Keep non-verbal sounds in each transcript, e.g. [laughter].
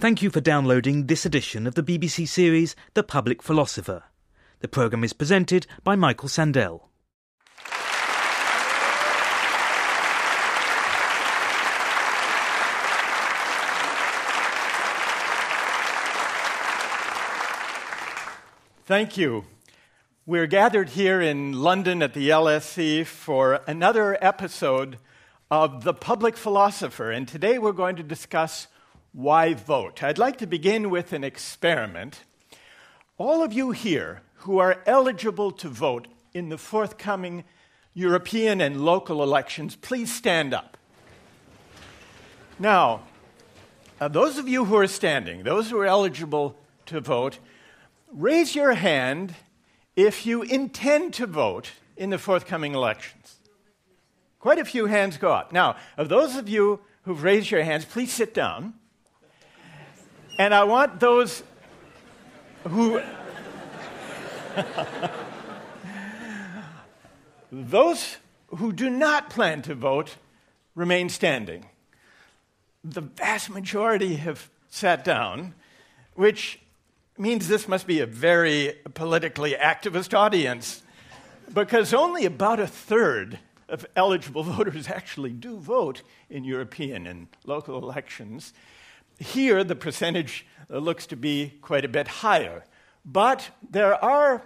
Thank you for downloading this edition of the BBC series The Public Philosopher. The programme is presented by Michael Sandel. Thank you. We're gathered here in London at the LSE for another episode of The Public Philosopher, and today we're going to discuss why vote? I'd like to begin with an experiment. All of you here who are eligible to vote in the forthcoming European and local elections, please stand up. Now, uh, those of you who are standing, those who are eligible to vote, raise your hand if you intend to vote in the forthcoming elections. Quite a few hands go up. Now, of those of you who've raised your hands, please sit down. And I want those who. [laughs] those who do not plan to vote remain standing. The vast majority have sat down, which means this must be a very politically activist audience, because only about a third of eligible [laughs] voters actually do vote in European and local elections. Here, the percentage uh, looks to be quite a bit higher. But there are a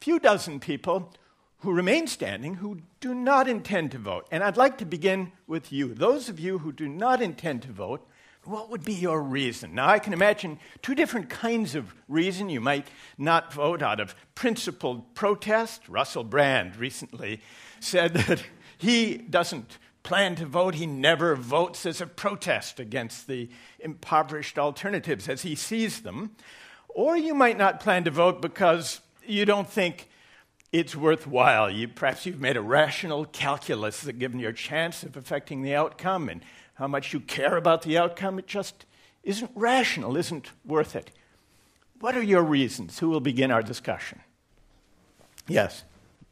few dozen people who remain standing who do not intend to vote. And I'd like to begin with you. Those of you who do not intend to vote, what would be your reason? Now, I can imagine two different kinds of reason. You might not vote out of principled protest. Russell Brand recently said [laughs] that he doesn't plan to vote. He never votes as a protest against the impoverished alternatives as he sees them. Or you might not plan to vote because you don't think it's worthwhile. You, perhaps you've made a rational calculus that given your chance of affecting the outcome and how much you care about the outcome, it just isn't rational, isn't worth it. What are your reasons? Who will begin our discussion? Yes.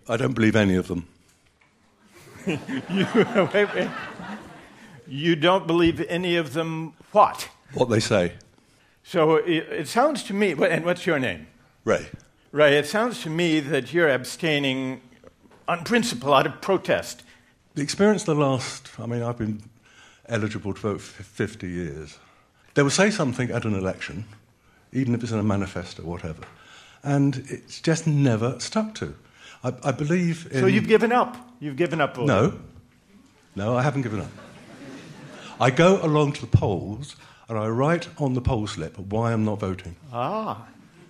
I don't believe any of them. [laughs] you, wait, wait. you don't believe any of them what? What they say. So it, it sounds to me, and what's your name? Ray. Ray, it sounds to me that you're abstaining on principle out of protest. The experience of the last, I mean, I've been eligible to vote for 50 years. They will say something at an election, even if it's in a manifesto or whatever, and it's just never stuck to. I, I believe in. So you've given up? You've given up voting? No. No, I haven't given up. I go along to the polls and I write on the poll slip why I'm not voting. Ah.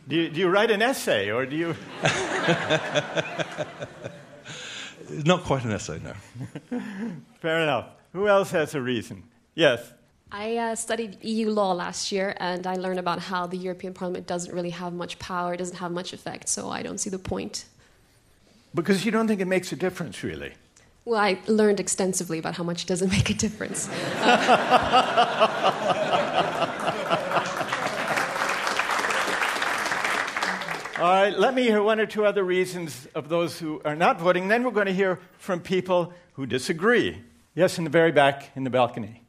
Do you, do you write an essay or do you. [laughs] not quite an essay, no. [laughs] Fair enough. Who else has a reason? Yes. I uh, studied EU law last year and I learned about how the European Parliament doesn't really have much power, doesn't have much effect, so I don't see the point. Because you don't think it makes a difference, really? Well, I learned extensively about how much it doesn't [laughs] make a difference. All right, let me hear one or two other reasons of those who are not voting. Then we're going to hear from people who disagree. Yes, in the very back, in the balcony.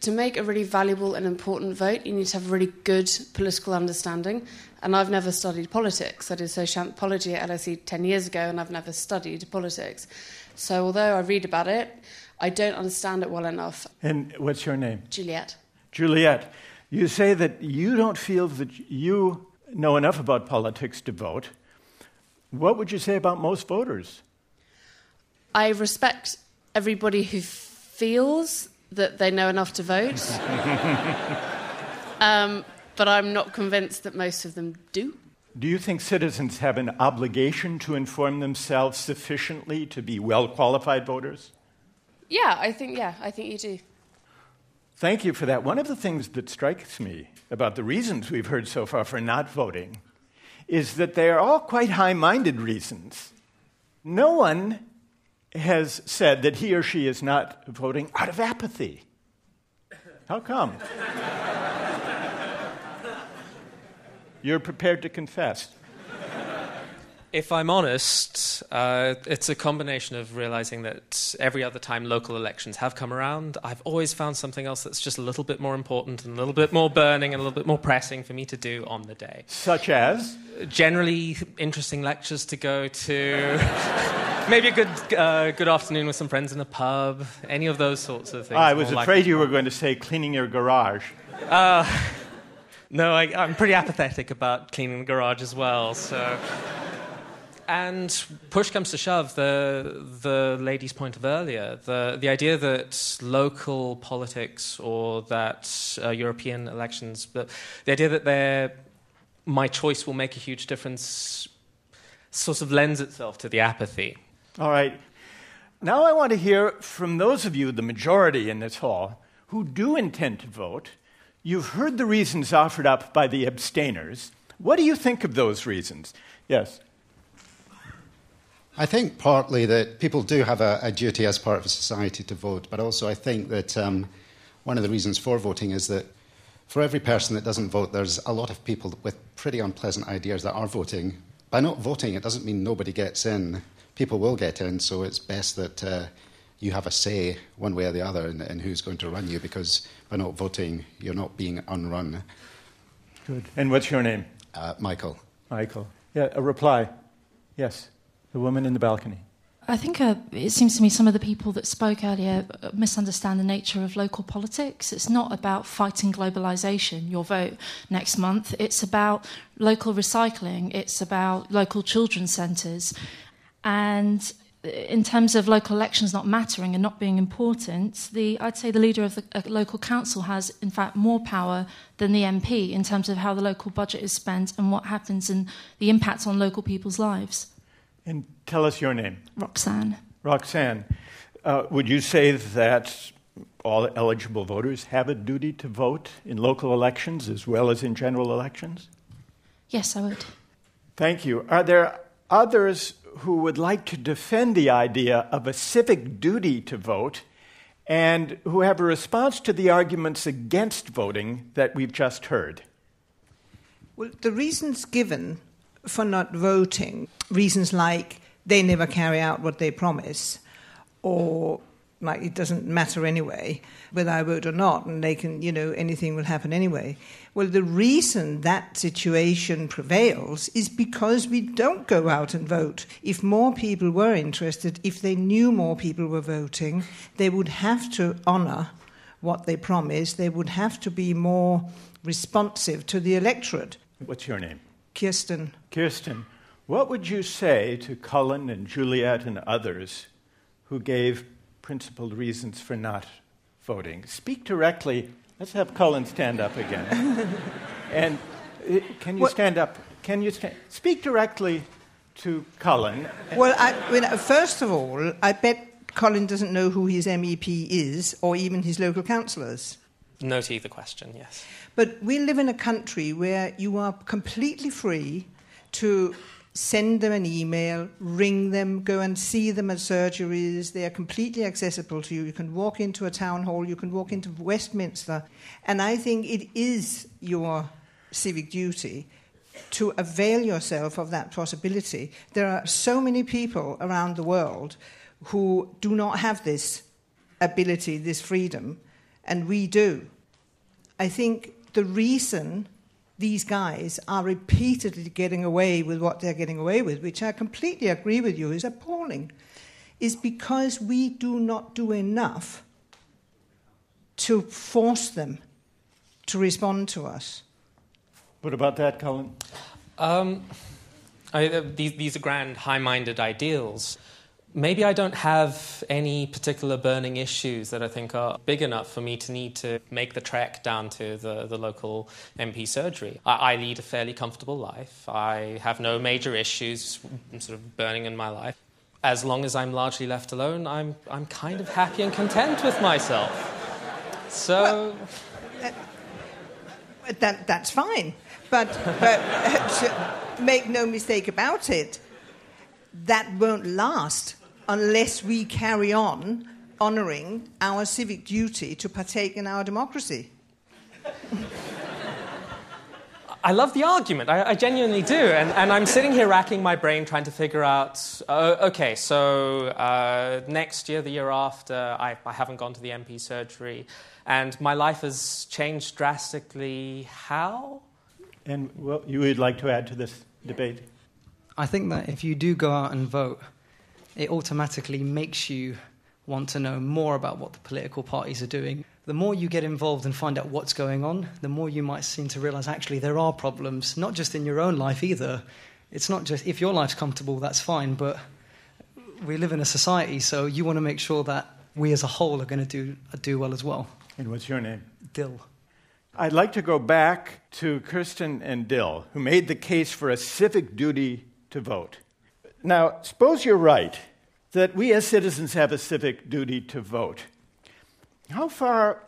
To make a really valuable and important vote, you need to have really good political understanding. And I've never studied politics. I did social anthropology at LSE 10 years ago, and I've never studied politics. So although I read about it, I don't understand it well enough. And what's your name? Juliet. Juliet, you say that you don't feel that you know enough about politics to vote. What would you say about most voters? I respect everybody who feels that they know enough to vote. [laughs] um, but I'm not convinced that most of them do. Do you think citizens have an obligation to inform themselves sufficiently to be well qualified voters? Yeah, I think yeah, I think you do. Thank you for that. One of the things that strikes me about the reasons we've heard so far for not voting is that they are all quite high minded reasons. No one has said that he or she is not voting out of apathy. How come? [laughs] You're prepared to confess. If I'm honest, uh, it's a combination of realizing that every other time local elections have come around, I've always found something else that's just a little bit more important and a little bit more burning and a little bit more pressing for me to do on the day. Such as? Generally, interesting lectures to go to. [laughs] Maybe a good, uh, good afternoon with some friends in a pub. Any of those sorts of things. I was afraid you were going to say cleaning your garage. Uh, [laughs] no, I, I'm pretty apathetic about cleaning the garage as well, so. And push comes to shove, the, the lady's point of earlier, the, the idea that local politics or that uh, European elections, the, the idea that my choice will make a huge difference sort of lends itself to the apathy. All right. Now I want to hear from those of you, the majority in this hall, who do intend to vote. You've heard the reasons offered up by the abstainers. What do you think of those reasons? Yes. I think partly that people do have a, a, duty as part of a society to vote, but also I think that um, one of the reasons for voting is that for every person that doesn't vote, there's a lot of people with pretty unpleasant ideas that are voting. By not voting, it doesn't mean nobody gets in. People will get in, so it's best that uh, you have a say one way or the other in, in who's going to run you, because by not voting, you're not being unrun. Good. And what's your name? Uh, Michael. Michael. Yeah, a reply. Yes. The woman in the balcony. I think uh, it seems to me some of the people that spoke earlier uh, misunderstand the nature of local politics. It's not about fighting globalization, your vote next month. It's about local recycling, it's about local children's centres. And in terms of local elections not mattering and not being important, the, I'd say the leader of the uh, local council has, in fact, more power than the MP in terms of how the local budget is spent and what happens and the impact on local people's lives. And tell us your name. Roxanne. Roxanne, uh, would you say that all eligible voters have a duty to vote in local elections as well as in general elections? Yes, I would. Thank you. Are there others who would like to defend the idea of a civic duty to vote and who have a response to the arguments against voting that we've just heard? Well, the reasons given for not voting. Reasons like they never carry out what they promise, or like it doesn't matter anyway whether I vote or not, and they can, you know, anything will happen anyway. Well, the reason that situation prevails is because we don't go out and vote. If more people were interested, if they knew more people were voting, they would have to honour what they promised, they would have to be more responsive to the electorate. What's your name? Kirsten. Kirsten, what would you say to Cullen and Juliet and others who gave principled reasons for not voting? Speak directly. Let's have Cullen stand up again. [laughs] and uh, can you what? stand up? Can you stand? Speak directly to Cullen. Well, I, mean, first of all, I bet Colin doesn't know who his MEP is or even his local councillors. No to either question, yes. But we live in a country where you are completely free to send them an email, ring them, go and see them at surgeries. They are completely accessible to you. You can walk into a town hall, you can walk into Westminster. And I think it is your civic duty to avail yourself of that possibility. There are so many people around the world who do not have this ability, this freedom, and we do. I think the reason these guys are repeatedly getting away with what they're getting away with, which I completely agree with you is appalling, is because we do not do enough to force them to respond to us. What about that, Colin? Um, I, uh, these, these are grand, high minded ideals maybe I don't have any particular burning issues that I think are big enough for me to need to make the trek down to the, the local MP surgery. I, I lead a fairly comfortable life. I have no major issues sort of burning in my life. As long as I'm largely left alone, I'm, I'm kind of happy and content with myself. So. Well, uh, that, that's fine. But, but [laughs] make no mistake about it, that won't last unless we carry on honouring our civic duty to partake in our democracy. I love the argument. I, I genuinely do. And, and, I'm sitting here racking my brain trying to figure out uh, okay, so uh, next year, the year after, I, I haven't gone to the MP surgery, and my life has changed drastically. How? And what you would like to add to this debate? I think that if you do go out and vote, it automatically makes you want to know more about what the political parties are doing. The more you get involved and find out what's going on, the more you might seem to realize actually there are problems, not just in your own life either. It's not just if your life's comfortable, that's fine, but we live in a society, so you want to make sure that we as a whole are going to do, do well as well. And what's your name? Dill. I'd like to go back to Kirsten and Dill, who made the case for a civic duty to vote. Now, suppose you're right that we as citizens have a civic duty to vote. How far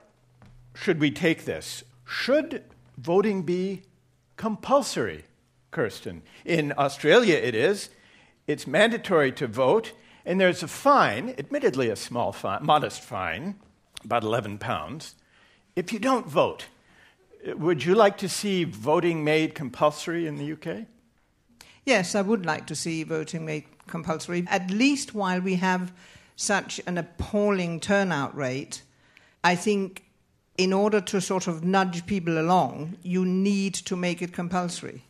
should we take this? Should voting be compulsory, Kirsten? In Australia, it is. It's mandatory to vote, and there's a fine, admittedly a small fine, modest fine, about 11 pounds, if you don't vote. Would you like to see voting made compulsory in the UK? Yes, I would like to see voting made compulsory, at least while we have such an appalling turnout rate. I think in order to sort of nudge people along, you need to make it compulsory.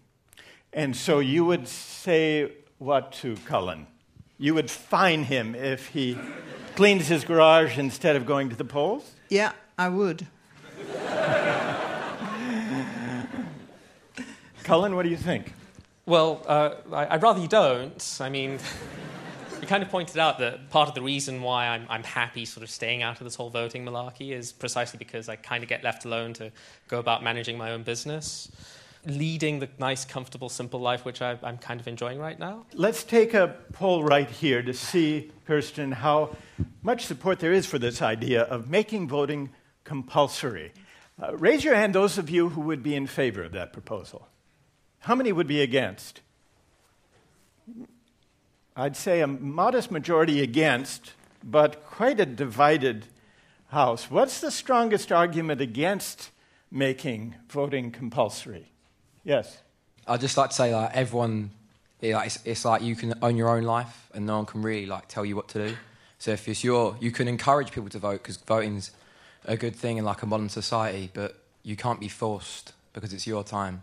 And so you would say what to Cullen? You would fine him if he cleans his garage instead of going to the polls? Yeah, I would. Cullen, what do you think? Well, uh, I'd rather you don't. I mean, [laughs] you kind of pointed out that part of the reason why I'm, I'm happy sort of staying out of this whole voting malarkey is precisely because I kind of get left alone to go about managing my own business, leading the nice, comfortable, simple life which I, I'm kind of enjoying right now. Let's take a poll right here to see, Kirsten, how much support there is for this idea of making voting compulsory. Uh, raise your hand, those of you who would be in favor of that proposal. How many would be against? I'd say a modest majority against, but quite a divided House. What's the strongest argument against making voting compulsory? Yes. I'd just like to say, like everyone, it's, it's like you can own your own life, and no one can really like tell you what to do. So if it's your, you can encourage people to vote because voting's a good thing in like a modern society, but you can't be forced because it's your time.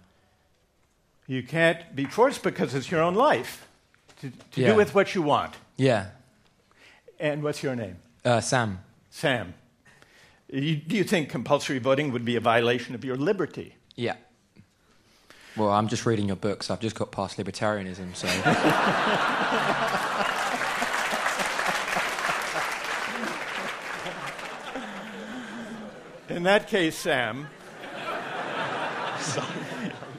You can't be forced because it's your own life to, to yeah. do with what you want. Yeah. And what's your name? Uh, Sam. Sam. You, do you think compulsory voting would be a violation of your liberty? Yeah. Well, I'm just reading your books. I've just got past libertarianism, so. In that case, Sam. [laughs]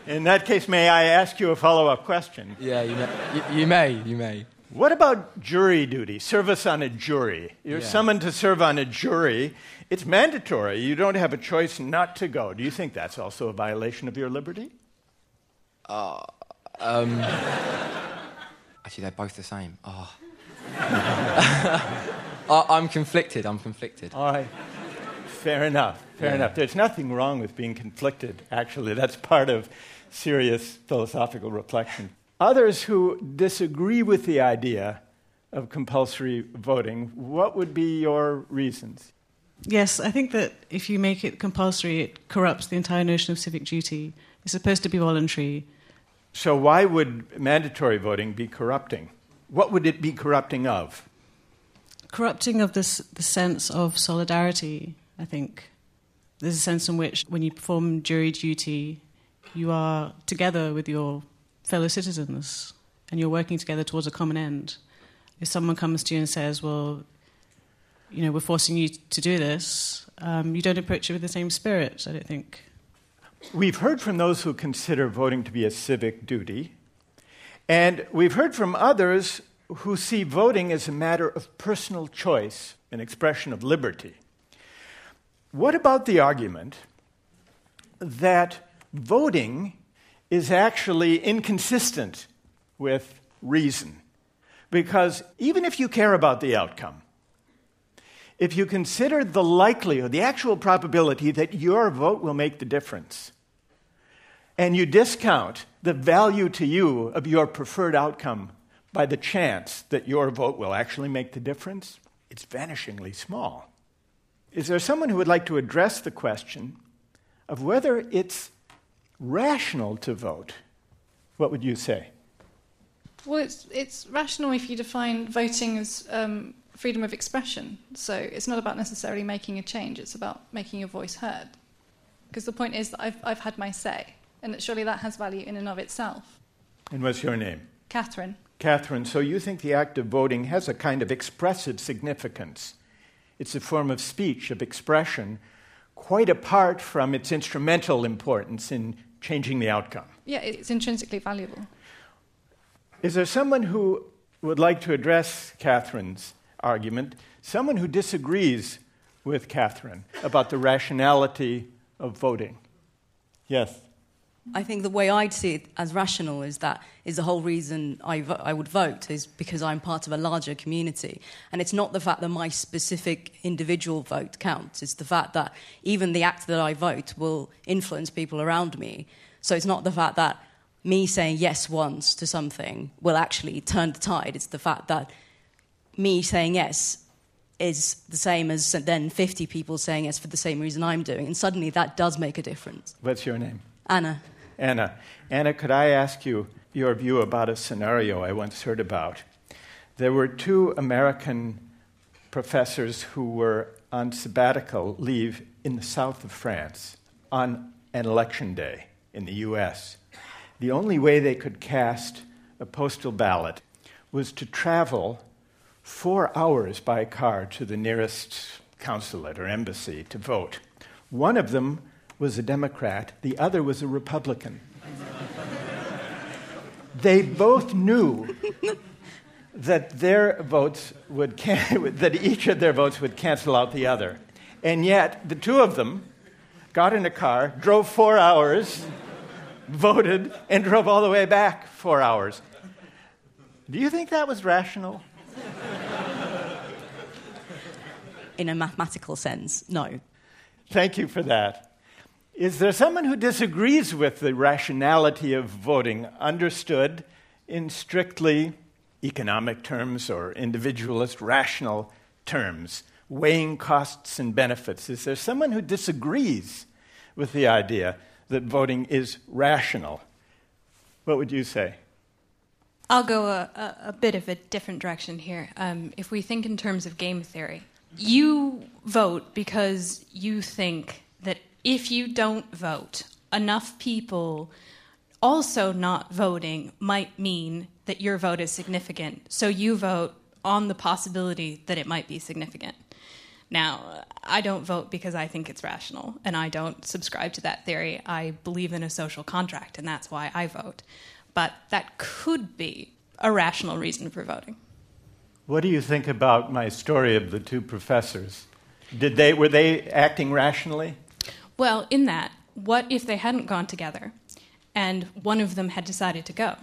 In that case, may I ask you a follow up question? Yeah, you may. You, you, may. You may. What about jury duty, service on a jury? You're yeah. summoned to serve on a jury. It's mandatory. You don't have a choice not to go. Do you think that's also a violation of your liberty? Uh, um, [laughs] actually, they're both the same. [laughs] Oh. I'm conflicted. I'm conflicted. All right. Fair enough. Fair yeah. enough. There's nothing wrong with being conflicted, actually. That's part of serious philosophical reflection. Others who disagree with the idea of compulsory voting, what would be your reasons? Yes, I think that if you make it compulsory, it corrupts the entire notion of civic duty. It's supposed to be voluntary. So, why would mandatory voting be corrupting? What would it be corrupting of? Corrupting of this, the sense of solidarity, I think. There's a sense in which when you perform jury duty, you are together with your fellow citizens and you're working together towards a common end. If someone comes to you and says, well, you know, we're forcing you to do this, um, you don't approach it with the same spirit, I don't think. We've heard from those who consider voting to be a civic duty, and we've heard from others who see voting as a matter of personal choice, an expression of liberty. What about the argument that voting is actually inconsistent with reason. Because even if you care about the outcome, if you consider the likelihood, the actual probability that your vote will make the difference, and you discount the value to you of your preferred outcome by the chance that your vote will actually make the difference, it's vanishingly small. Is there someone who would like to address the question of whether it's rational to vote? What would you say? Well, it's, it's rational if you define voting as um, freedom of expression. So it's not about necessarily making a change, it's about making your voice heard. Because the point is that I've, I've had my say, and that surely that has value in and of itself. And what's your name? Catherine. Catherine, so you think the act of voting has a kind of expressive significance? It's a form of speech, of expression, quite apart from its instrumental importance in changing the outcome. Yeah, it's intrinsically valuable. Is there someone who would like to address Catherine's argument? Someone who disagrees with Catherine about the rationality of voting? Yes. I think the way I'd see it as rational is that is the whole reason I, vo- I would vote is because I'm part of a larger community. And it's not the fact that my specific individual vote counts, it's the fact that even the act that I vote will influence people around me. So it's not the fact that me saying yes once to something will actually turn the tide, it's the fact that me saying yes is the same as then 50 people saying yes for the same reason I'm doing. And suddenly that does make a difference. What's your name? Anna. Anna. Anna, could I ask you your view about a scenario I once heard about? There were two American professors who were on sabbatical leave in the south of France on an election day in the US. The only way they could cast a postal ballot was to travel four hours by car to the nearest consulate or embassy to vote. One of them was a Democrat, the other was a Republican. they both knew that their votes would can- [laughs] that each of their votes would cancel out the other. And yet the two of them got in a car, drove 4 hours, voted and drove all the way back 4 hours. Do you think that was rational? In a mathematical sense, no. Thank you for that. Is there someone who disagrees with the rationality of voting understood in strictly economic terms or individualist rational terms, weighing costs and benefits? Is there someone who disagrees with the idea that voting is rational? What would you say? I'll go a, a, a bit of a different direction here. Um, if we think in terms of game theory, you vote because you think if you don't vote, enough people also not voting might mean that your vote is significant. So you vote on the possibility that it might be significant. Now, I don't vote because I think it's rational, and I don't subscribe to that theory. I believe in a social contract, and that's why I vote. But that could be a rational reason for voting. What do you think about my story of the two professors? Did they, were they acting rationally? Well, in that, what if they hadn't gone together and one of them had decided to go?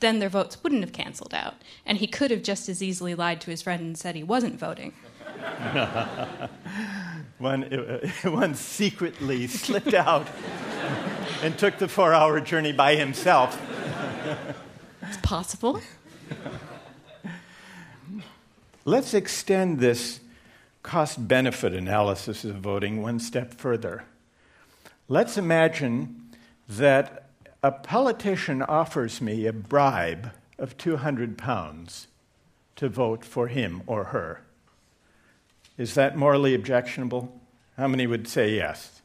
Then their votes wouldn't have canceled out, and he could have just as easily lied to his friend and said he wasn't voting. [laughs] one, uh, [laughs] one secretly slipped out [laughs] and took the four hour journey by himself. It's possible. Let's extend this cost benefit analysis of voting one step further. Let's imagine that a politician offers me a bribe of 200 pounds to vote for him or her. Is that morally objectionable? How many would say yes?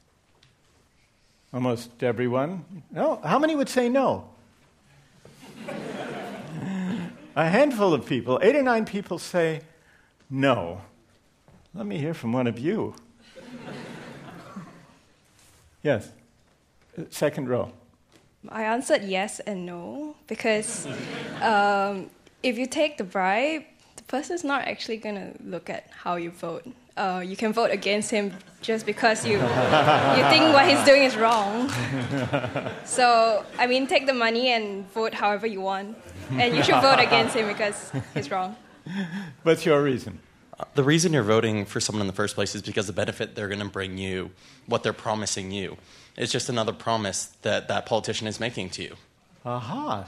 Almost everyone? No. How many would say no? [laughs] a handful of people, eight or nine people say no. Let me hear from one of you. yes. Second row. I answered yes and no because um, if you take the bribe, the person's not actually going to look at how you vote. Uh, you can vote against him just because you you think what he's doing is wrong. So I mean, take the money and vote however you want, and you should vote against him because he's wrong. What's your reason? The reason you're voting for someone in the first place is because the benefit they're going to bring you, what they're promising you. It's just another promise that that politician is making to you. Aha.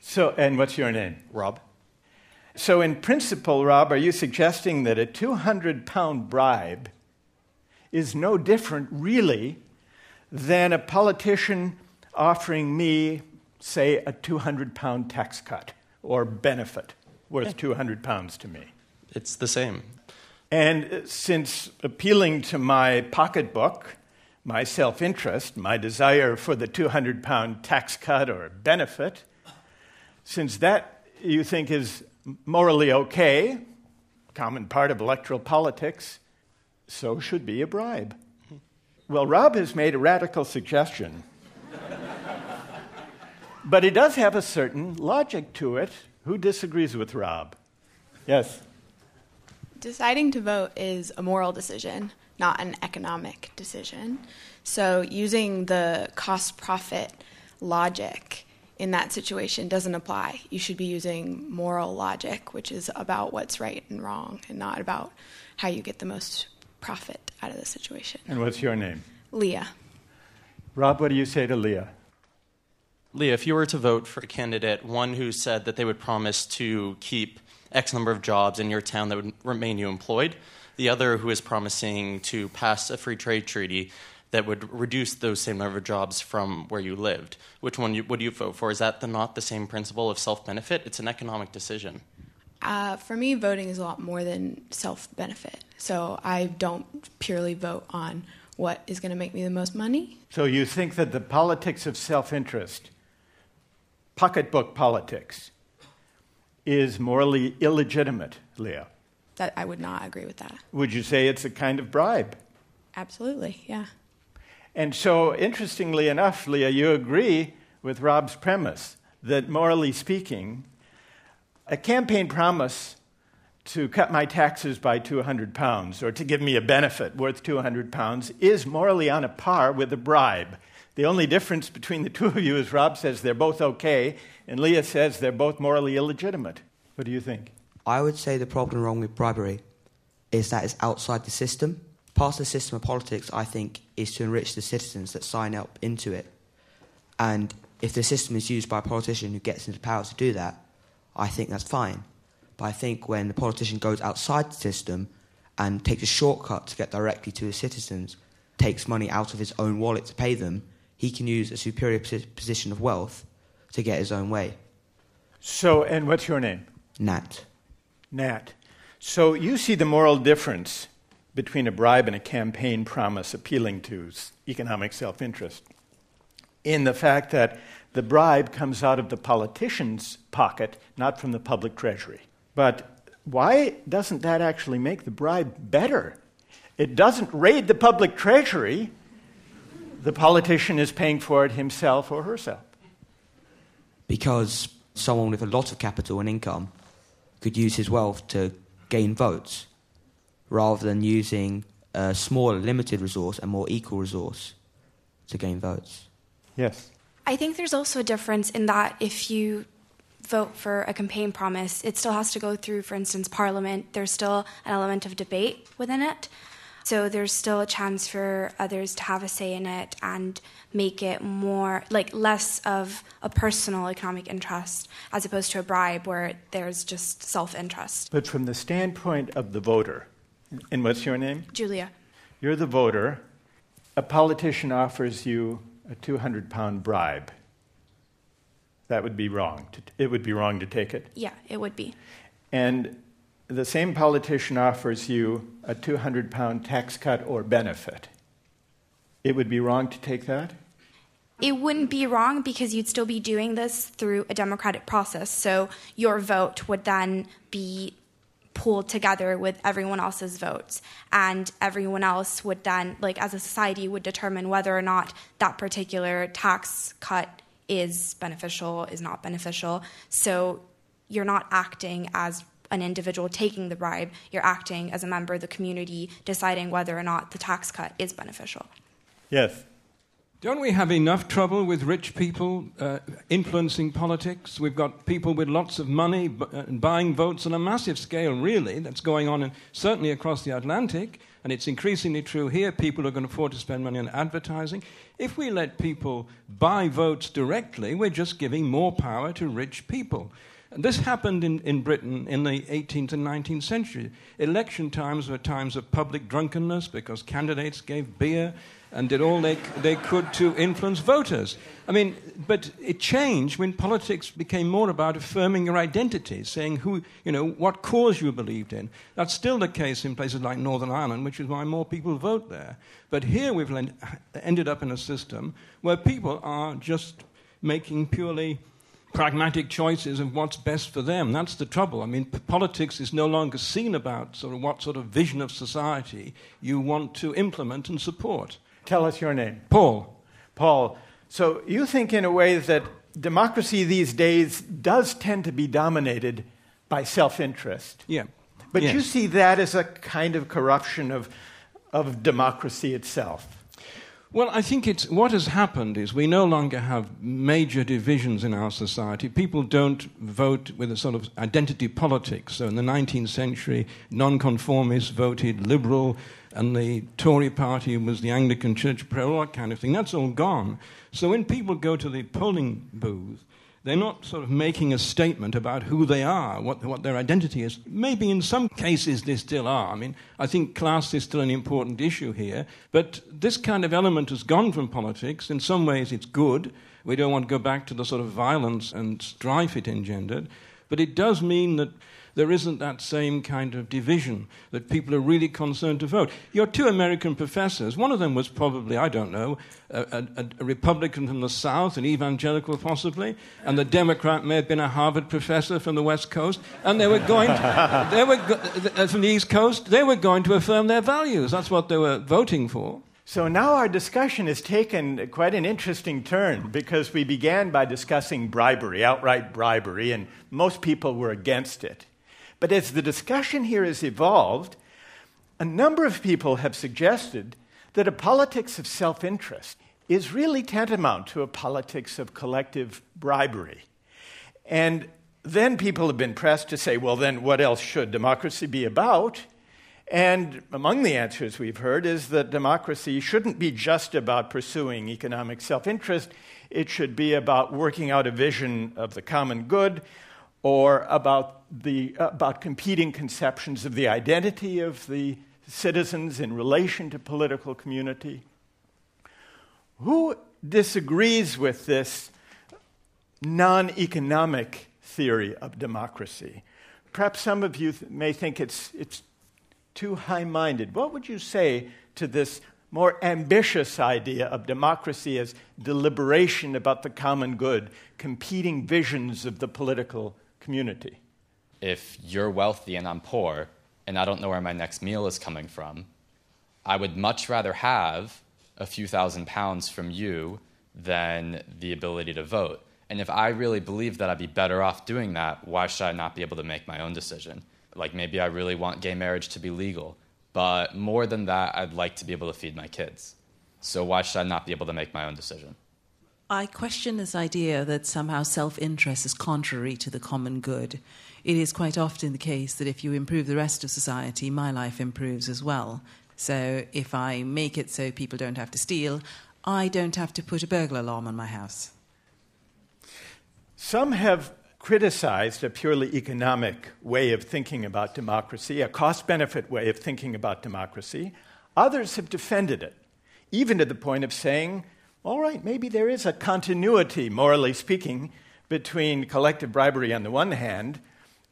So, and what's your name? Rob. So, in principle, Rob, are you suggesting that a 200 pound bribe is no different, really, than a politician offering me, say, a 200 pound tax cut or benefit worth yeah. 200 pounds to me? It's the same. And uh, since appealing to my pocketbook, my self interest, my desire for the 200 pound tax cut or benefit, since that you think is morally okay, common part of electoral politics, so should be a bribe. Well, Rob has made a radical suggestion. but it does have a certain logic to it. Who disagrees with Rob? Yes. Deciding to vote is a moral decision, not an economic decision. So, using the cost profit logic in that situation doesn't apply. You should be using moral logic, which is about what's right and wrong, and not about how you get the most profit out of the situation. And what's your name? Leah. Rob, what do you say to Leah? Leah, if you were to vote for a candidate, one who said that they would promise to keep X number of jobs in your town that would remain you employed, the other who is promising to pass a free trade treaty that would reduce those same number of jobs from where you lived. Which one would you vote for? Is that the, not the same principle of self benefit? It's an economic decision. Uh, for me, voting is a lot more than self benefit. So I don't purely vote on what is going to make me the most money. So you think that the politics of self interest, pocketbook politics, is morally illegitimate, Leah? That I would not agree with that. Would you say it's a kind of bribe? Absolutely, yeah. And so, interestingly enough, Leah, you agree with Rob's premise that morally speaking, a campaign promise to cut my taxes by 200 pounds or to give me a benefit worth 200 pounds is morally on a par with a bribe. The only difference between the two of you is Rob says they're both okay, and Leah says they're both morally illegitimate. What do you think? I would say the problem wrong with bribery is that it's outside the system. Part of the system of politics, I think, is to enrich the citizens that sign up into it. And if the system is used by a politician who gets into power to do that, I think that's fine. But I think when the politician goes outside the system and takes a shortcut to get directly to the citizens, takes money out of his own wallet to pay them, he can use a superior position of wealth to get his own way. So, and what's your name? Nat. Nat. So you see the moral difference between a bribe and a campaign promise appealing to economic self interest in the fact that the bribe comes out of the politician's pocket, not from the public treasury. But why doesn't that actually make the bribe better? It doesn't raid the public treasury. The politician is paying for it himself or herself. Because someone with a lot of capital and income could use his wealth to gain votes rather than using a smaller, limited resource and more equal resource to gain votes. Yes. I think there's also a difference in that if you vote for a campaign promise, it still has to go through, for instance, Parliament. There's still an element of debate within it. So there's still a chance for others to have a say in it and make it more, like, less of a personal economic interest as opposed to a bribe where there's just self interest. But from the standpoint of the voter, and what's your name? Julia. You're the voter. A politician offers you a 200 pound bribe. That would be wrong. it would be wrong to take it. Yeah, it would be. And the same politician offers you a 200 pound tax cut or benefit. It would be wrong to take that? It wouldn't be wrong because you'd still be doing this through a democratic process. So your vote would then be pooled together with everyone else's votes and everyone else would then like as a society would determine whether or not that particular tax cut is beneficial is not beneficial so you're not acting as an individual taking the bribe you're acting as a member of the community deciding whether or not the tax cut is beneficial yes Don't we have enough trouble with rich people uh, influencing politics? We've got people with lots of money b- uh, buying votes on a massive scale, really, that's going on, in, certainly across the Atlantic, and it's increasingly true here. People are going to afford to spend money on advertising. If we let people buy votes directly, we're just giving more power to rich people. And this happened in, in Britain in the 18th and 19th century. Election times were times of public drunkenness because candidates gave beer and did all they, they could to influence voters. I mean, but it changed when politics became more about affirming your identity, saying who, you know, what cause you believed in. That's still the case in places like Northern Ireland, which is why more people vote there. But here we've ended up in a system where people are just making purely pragmatic choices of what's best for them. That's the trouble. I mean, p- politics is no longer seen about sort of what sort of vision of society you want to implement and support. Tell us your name. Paul. Paul. So you think, in a way, that democracy these days does tend to be dominated by self interest. Yeah. But yes. you see that as a kind of corruption of, of democracy itself. Well, I think it's what has happened is we no longer have major divisions in our society. People don't vote with a sort of identity politics. So in the 19th century, nonconformists voted liberal, and the Tory party was the Anglican Church, all that kind of thing. That's all gone. So when people go to the polling booth, they're not sort of making a statement about who they are, what, what their identity is. Maybe in some cases they still are. I mean, I think class is still an important issue here, but this kind of element has gone from politics. In some ways, it's good. We don't want to go back to the sort of violence and strife it engendered, but it does mean that there isn't that same kind of division that people are really concerned to vote. Your two American professors, one of them was probably, I don't know, a, a, a Republican from the South, an evangelical possibly, and the Democrat may have been a Harvard professor from the West Coast, and they were going, to, [laughs] they were go- from the East Coast, they were going to affirm their values. That's what they were voting for. So now our discussion has taken quite an interesting turn because we began by discussing bribery, outright bribery, and most people were against it. But as the discussion here has evolved, a number of people have suggested that a politics of self interest is really tantamount to a politics of collective bribery. And then people have been pressed to say, well, then what else should democracy be about? And among the answers we've heard is that democracy shouldn't be just about pursuing economic self interest, it should be about working out a vision of the common good or about, the, about competing conceptions of the identity of the citizens in relation to political community. Who disagrees with this non economic theory of democracy? Perhaps some of you th- may think it's, it's too high minded. What would you say to this more ambitious idea of democracy as deliberation about the common good, competing visions of the political community. If you're wealthy and I'm poor, and I don't know where my next meal is coming from, I would much rather have a few thousand pounds from you than the ability to vote. And if I really believe that I'd be better off doing that, why should I not be able to make my own decision? Like maybe I really want gay marriage to be legal, but more than that, I'd like to be able to feed my kids. So why should I not be able to make my own decision? I question this idea that somehow self interest is contrary to the common good. It is quite often the case that if you improve the rest of society, my life improves as well. So if I make it so people don't have to steal, I don't have to put a burglar alarm on my house. Some have criticized a purely economic way of thinking about democracy, a cost benefit way of thinking about democracy. Others have defended it, even to the point of saying all right, maybe there is a continuity, morally speaking, between collective bribery on the one hand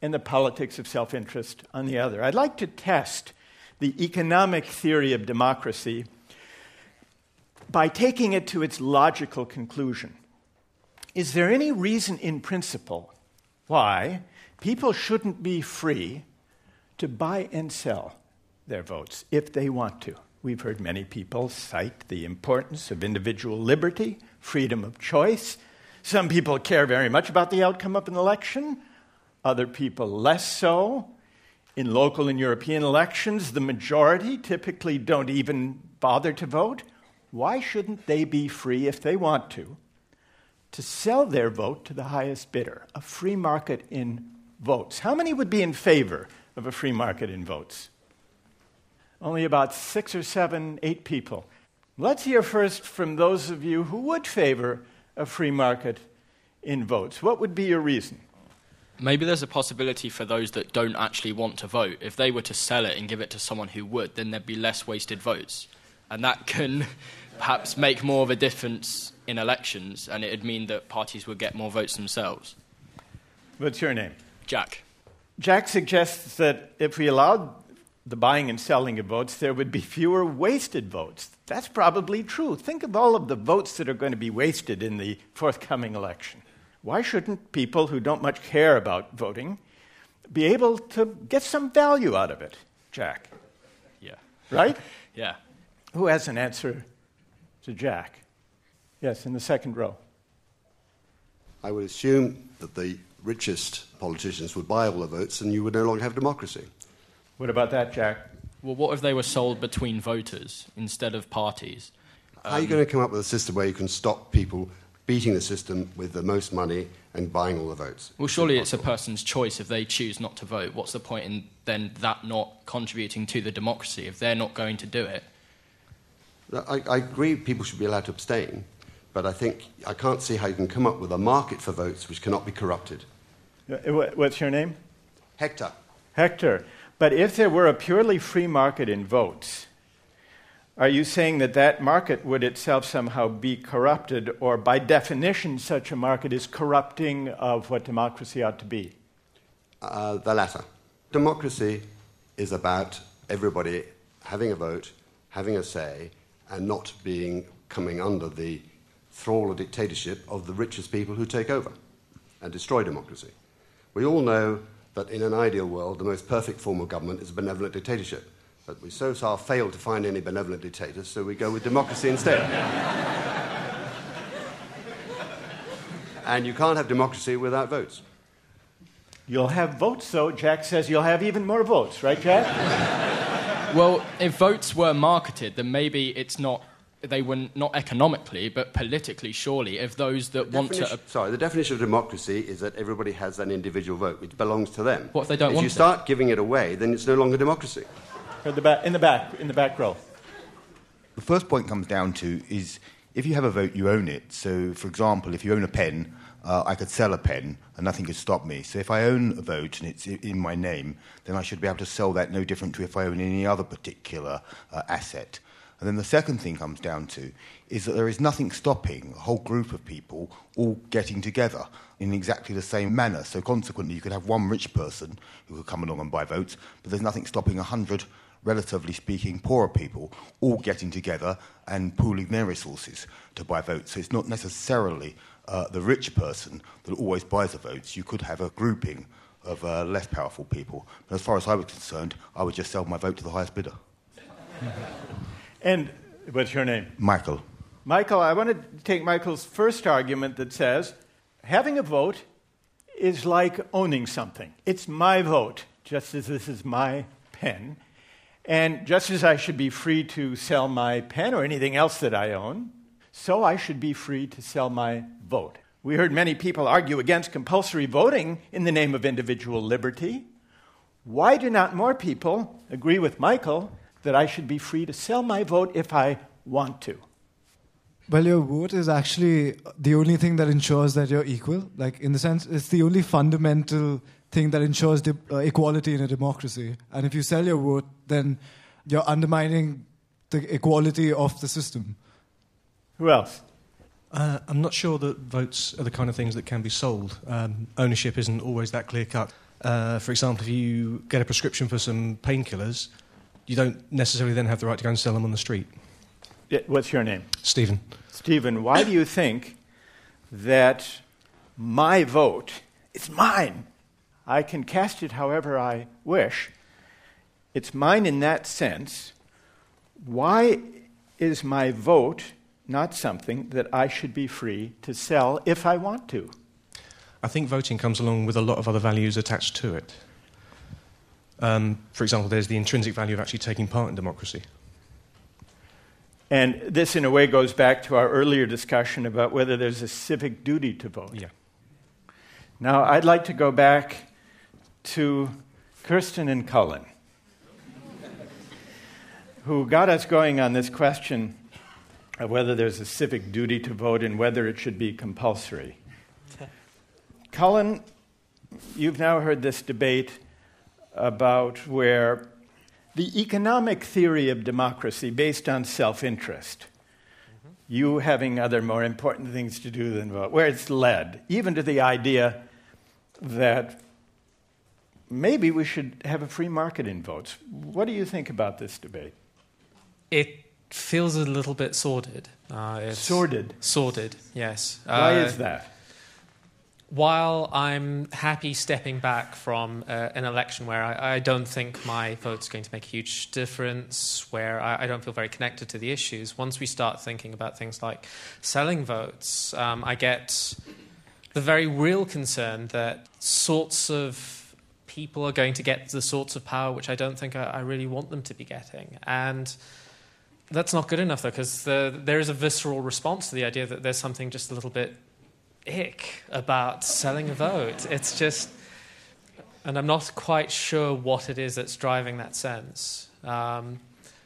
and the politics of self interest on the other. I'd like to test the economic theory of democracy by taking it to its logical conclusion. Is there any reason in principle why people shouldn't be free to buy and sell their votes if they want to? We've heard many people cite the importance of individual liberty, freedom of choice. Some people care very much about the outcome of an election, other people less so. In local and European elections, the majority typically don't even bother to vote. why shouldn't they be free if they want to to sell their vote to the highest bidder? A free market in votes. How many would be in favor of a free market in votes? Only about six or seven, eight people. Let's hear first from those of you who would favor a free market in votes. What would be your reason? Maybe there's a possibility for those that don't actually want to vote. If they were to sell it and give it to someone who would, then there'd be less wasted votes. And that can [laughs] perhaps make more of a difference in elections, and it'd mean that parties would get more votes themselves. What's your name? Jack. Jack suggests that if we allowed the buying and selling of votes, there would be fewer wasted votes. That's probably true. Think of all of the votes that are going to be wasted in the forthcoming election. Why shouldn't people who don't much care about voting be able to get some value out of it, Jack? Yeah. Right? [laughs] Yeah. Who has an answer to Jack? Yes, in the second row. I would assume that the richest politicians would buy all the votes and you would no longer have democracy. What about that, Jack? Well, what if they were sold between voters instead of parties? How are you going to come up with a system where you can stop people beating the system with the most money and buying all the votes? Well, surely it's a person's choice if they choose not to vote. What's the point in then that not contributing to the democracy if they're not going to do it? I, I agree people should be allowed to abstain, but I think I can't see how you can come up with a market for votes which cannot be corrupted. What's your name? Hector. Hector. But if there were a purely free market in votes, are you saying that that market would itself somehow be corrupted, or by definition, such a market is corrupting of what democracy ought to be? Uh, the latter. Democracy is about everybody having a vote, having a say, and not being coming under the thrall or dictatorship of the richest people who take over and destroy democracy. We all know that in an ideal world, the most perfect form of government is a benevolent dictatorship. But we so far failed to find any benevolent dictators, so we go with democracy instead. [laughs] and you can't have democracy without votes. You'll have votes, though. Jack says you'll have even more votes, right, Jack? [laughs] Well, if votes were marketed, then maybe it's not. They were not economically, but politically, surely. If those that want to. Sorry, the definition of democracy is that everybody has an individual vote which belongs to them. What if they don't if want you it? start giving it away, then it's no longer democracy. In the back, in the back, in the back row. The first point comes down to is if you have a vote, you own it. So, for example, if you own a pen, uh, I could sell a pen and nothing could stop me. So, if I own a vote and it's in my name, then I should be able to sell that no different to if I own any other particular uh, asset. And then the second thing comes down to is that there is nothing stopping a whole group of people all getting together in exactly the same manner. So consequently, you could have one rich person who could come along and buy votes, but there's nothing stopping a hundred, relatively speaking, poorer people all getting together and pooling their resources to buy votes. So it's not necessarily uh, the rich person that always buys the votes. You could have a grouping of uh, less powerful people. But as far as I was concerned, I would just sell my vote to the highest bidder. [laughs] And what's your name? Michael. Michael, I want to take Michael's first argument that says having a vote is like owning something. It's my vote, just as this is my pen. And just as I should be free to sell my pen or anything else that I own, so I should be free to sell my vote. We heard many people argue against compulsory voting in the name of individual liberty. Why do not more people agree with Michael that I should be free to sell my vote if I want to? Well, your vote is actually the only thing that ensures that you're equal. Like, in the sense, it's the only fundamental thing that ensures de- uh, equality in a democracy. And if you sell your vote, then you're undermining the equality of the system. Who else? Uh, I'm not sure that votes are the kind of things that can be sold. Um, ownership isn't always that clear cut. Uh, for example, if you get a prescription for some painkillers, you don't necessarily then have the right to go and sell them on the street. What's your name? Stephen. Stephen, why do you think that my vote is mine? I can cast it however I wish. It's mine in that sense. Why is my vote not something that I should be free to sell if I want to? I think voting comes along with a lot of other values attached to it. Um, for example, there's the intrinsic value of actually taking part in democracy. And this, in a way, goes back to our earlier discussion about whether there's a civic duty to vote. Yeah. Now, I'd like to go back to Kirsten and Cullen, who got us going on this question of whether there's a civic duty to vote and whether it should be compulsory. [laughs] Cullen, you've now heard this debate about where the economic theory of democracy based on self interest, you having other more important things to do than vote, where it's led, even to the idea that maybe we should have a free market in votes. What do you think about this debate? It feels a little bit sordid. Uh, Sordid? Sordid, yes. Why Uh, is that? While I'm happy stepping back from uh, an election where I, I don't think my vote's going to make a huge difference, where I, I don't feel very connected to the issues, once we start thinking about things like selling votes, um, I get the very real concern that sorts of people are going to get the sorts of power which I don't think I, I really want them to be getting. And that's not good enough, though, because the, there is a visceral response to the idea that there's something just a little bit ick about selling a vote. It's just, and I'm not quite sure what it is that's driving that sense. Um,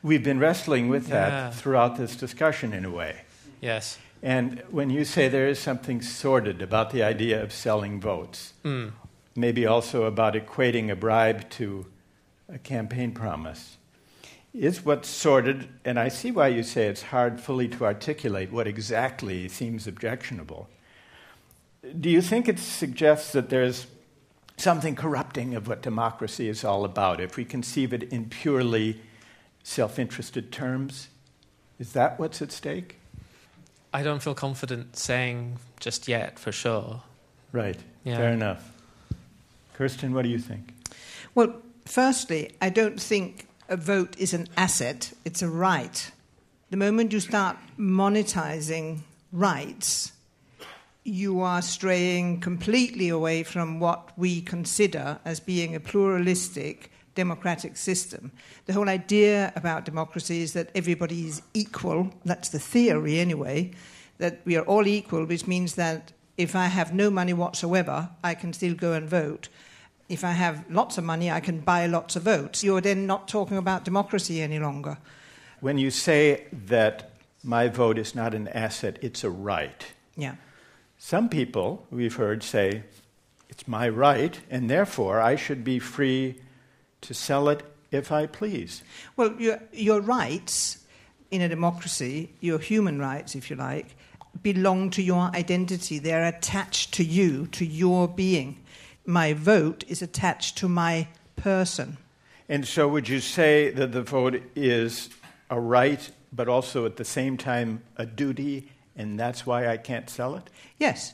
We've been wrestling with that Yeah. throughout this discussion in a way. yes. And when you say there is something sordid about the idea of selling votes, Mm. maybe also about equating a bribe to a campaign promise, is what's sordid, and I see why you say it's hard fully to articulate what exactly seems objectionable. Do you think it suggests that there's something corrupting of what democracy is all about if we conceive it in purely self interested terms? Is that what's at stake? I don't feel confident saying just yet for sure. Right. Yeah. Fair enough. Kirsten, what do you think? Well, firstly, I don't think a vote is an asset, it's a right. The moment you start monetizing rights, you are straying completely away from what we consider as being a pluralistic democratic system. The whole idea about democracy is that everybody is equal. That's the theory, anyway, that we are all equal, which means that if I have no money whatsoever, I can still go and vote. If I have lots of money, I can buy lots of votes. You're then not talking about democracy any longer. When you say that my vote is not an asset, it's a right, Yeah. Some people we've heard say it's my right, and therefore I should be free to sell it if I please. Well, your, your rights in a democracy, your human rights, if you like, belong to your identity. They're attached to you, to your being. My vote is attached to my person. And so, would you say that the vote is a right, but also at the same time a duty, and that's why I can't sell it? Yes.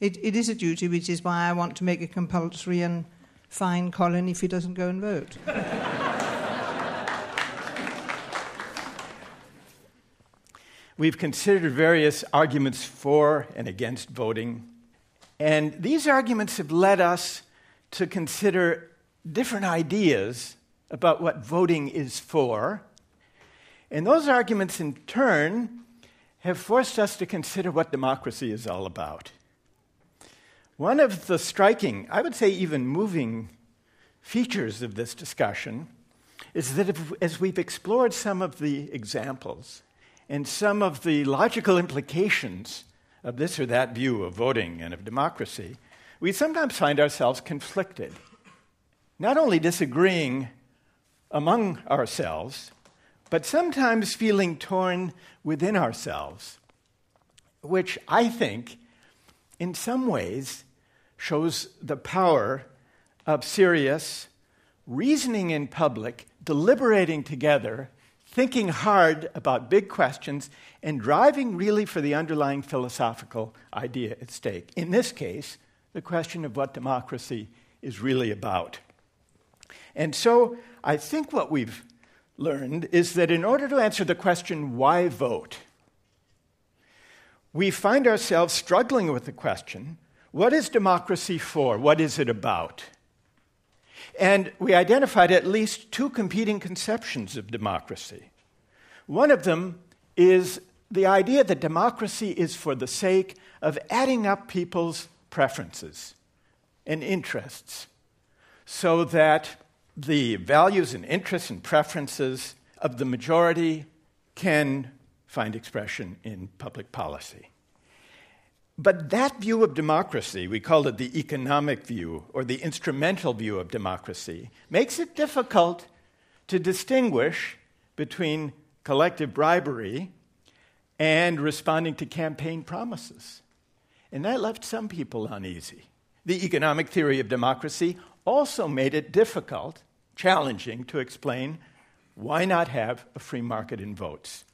It, it is a duty, which is why I want to make it compulsory and fine Colin if he doesn't go and vote. [laughs] We've considered various arguments for and against voting, and these arguments have led us to consider different ideas about what voting is for. And those arguments, in turn, have forced us to consider what democracy is all about. One of the striking, I would say even moving, features of this discussion is that if, as we've explored some of the examples and some of the logical implications of this or that view of voting and of democracy, we sometimes find ourselves conflicted, not only disagreeing among ourselves, but sometimes feeling torn within ourselves, which I think, in some ways, shows the power of serious reasoning in public, deliberating together, thinking hard about big questions, and driving really for the underlying philosophical idea at stake. In this case, the question of what democracy is really about. And so I think what we've learned is that in order to answer the question, why vote, we find ourselves struggling with the question, what is democracy for? What is it about? And we identified at least two competing conceptions of democracy. One of them is the idea that democracy is for the sake of adding up people's preferences and interests so that the values and interests and preferences of the majority can find expression in public policy. But that view of democracy, we call it the economic view or the instrumental view of democracy, makes it difficult to distinguish between collective bribery and responding to campaign promises. And that left some people uneasy. The economic theory of democracy also made it difficult, challenging to explain why not have a free market in votes.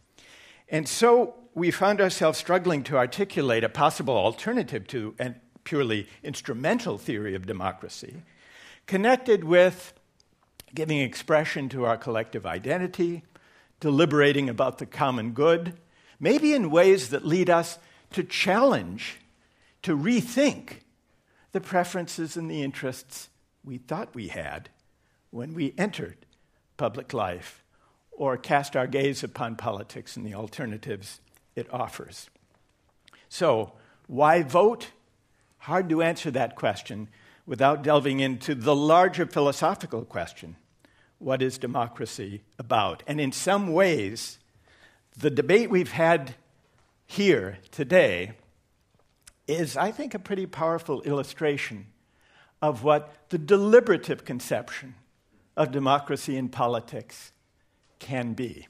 And so we found ourselves struggling to articulate a possible alternative to a purely instrumental theory of democracy, connected with giving expression to our collective identity, deliberating about the common good, maybe in ways that lead us to challenge, to rethink the preferences and the interests we thought we had when we entered public life or cast our gaze upon politics and the alternatives it offers. So, why vote? Hard to answer that question without delving into the larger philosophical question what is democracy about? And in some ways, the debate we've had here today is, I think, a pretty powerful illustration of what the deliberative conception of democracy and politics can be.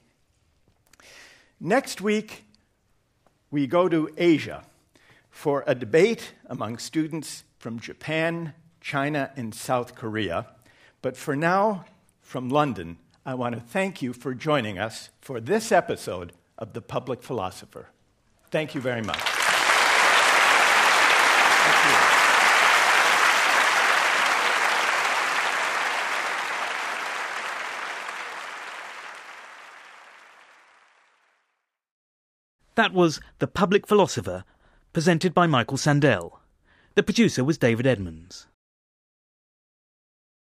Next week, we go to Asia for a debate among students from Japan, China, and South Korea. But for now, from London, I want to thank you for joining us for this episode of The Public Philosopher. Thank you very much. That was The Public Philosopher, presented by Michael Sandel. The producer was David Edmonds.